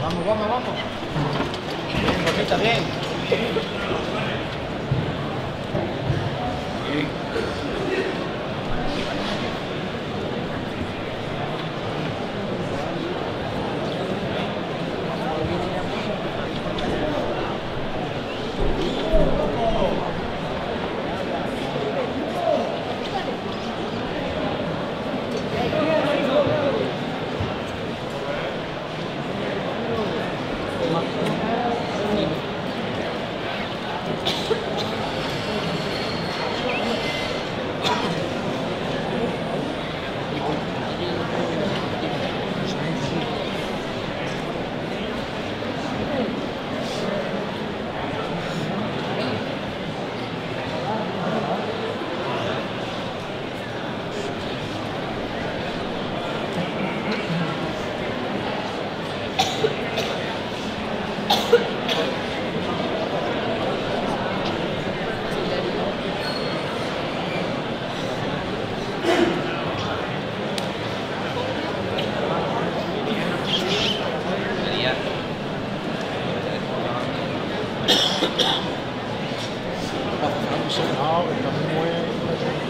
Vamos, vamos, vamos. Bien, That's how you should all.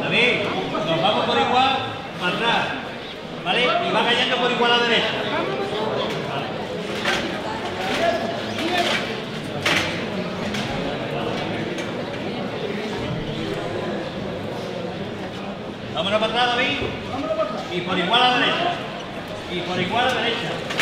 David, nos vamos por igual para atrás, ¿vale? Y va cayendo por igual a la derecha. Vámonos para atrás, David. Y por igual a la derecha. Y por igual a derecha.